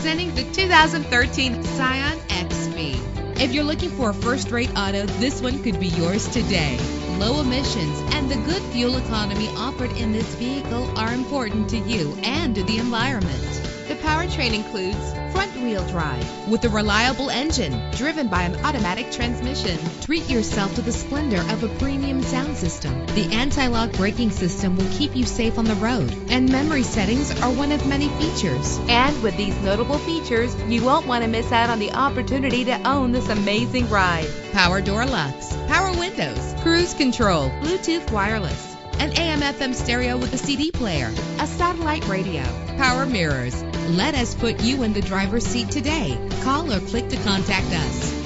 Presenting the 2013 Scion xB. If you're looking for a first-rate auto, this one could be yours today. Low emissions and the good fuel economy offered in this vehicle are important to you and to the environment. The powertrain includes front-wheel drive with a reliable engine driven by an automatic transmission. Treat yourself to the splendor of a premium sound system. The anti-lock braking system will keep you safe on the road, and memory settings are one of many features. And with these notable features, you won't want to miss out on the opportunity to own this amazing ride. Power door locks, power windows, cruise control, Bluetooth wireless, an AM FM stereo with a CD player, a satellite radio, power mirrors. Let us put you in the driver's seat today. Call or click to contact us.